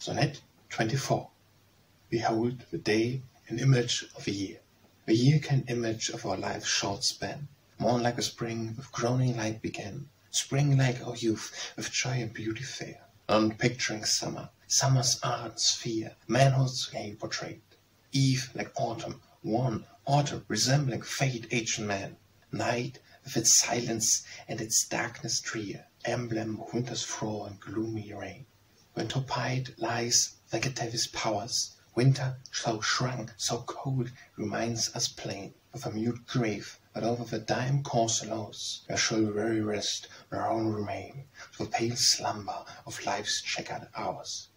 Sonnet XXIV Behold the day an image of a year, A year can image of our life's short span. Morn like a spring with groaning light began, Spring like our youth with joy and beauty fair, On picturing summer, summer's ardent sphere, Manhood's gay portrait. Eve like autumn, wan autumn resembling fate aged man. Night with its silence and its darkness drear, Emblem of winter's frost and gloomy reign. When torpid lies vegetative powers, Winter, so shrunk, so cold, reminds us plain Of a mute grief that o'er the dim Corse allows Where shall weary rest, nor own remain, Till pale slumber of life's checkered hours.